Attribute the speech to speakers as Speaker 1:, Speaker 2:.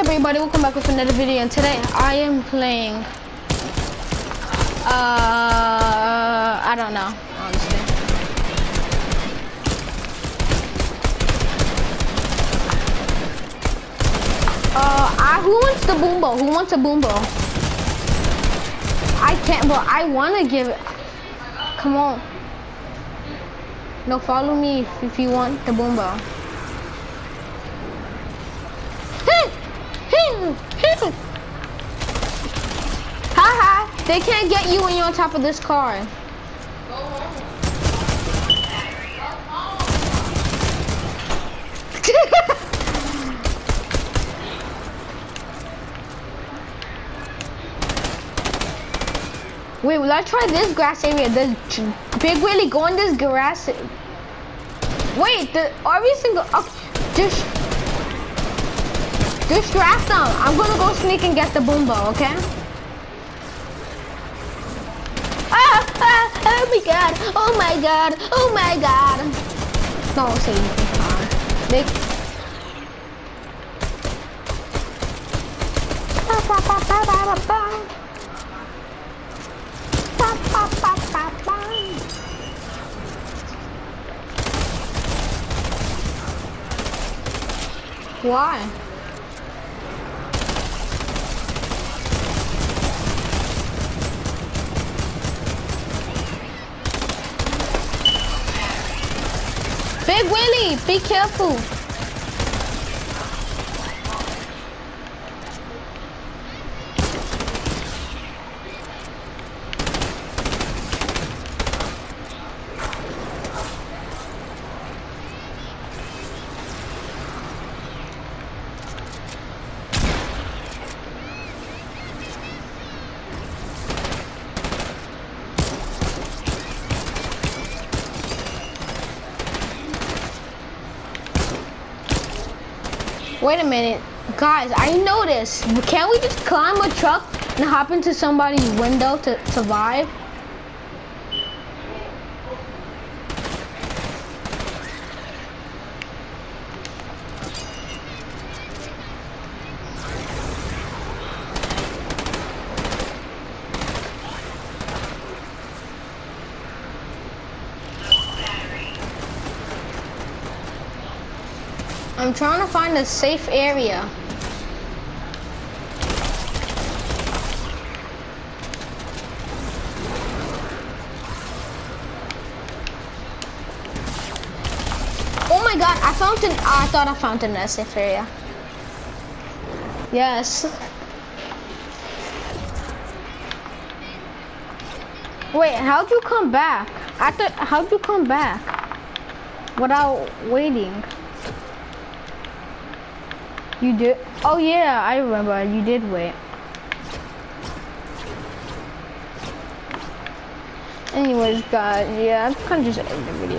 Speaker 1: up everybody, welcome back with another video and today I am playing uh I don't know, honestly. Uh I who wants the boombo? Who wants a boombo? I can't but I wanna give it come on. No follow me if, if you want the boombo. Haha, they can't get you when you're on top of this car. Wait, will I try this grass area. The Big Willie go in this grass. Wait, the every single oh, just distract them. I'm gonna go sneak and get the boombo, okay? Ah, ah, oh my god, oh my god, oh my god. Don't say anything, ba. Why? Willie, be careful. Wait a minute. Guys, I noticed. Can't we just climb a truck and hop into somebody's window to survive? I'm trying to find a safe area. Oh my god, I found an, I thought I found a safe area. Yes. Wait, how'd you come back? I thought, how'd you come back? Without waiting. You did? Oh yeah, I remember. You did wait. Anyways, guys, yeah, I'm kind of just ending the video.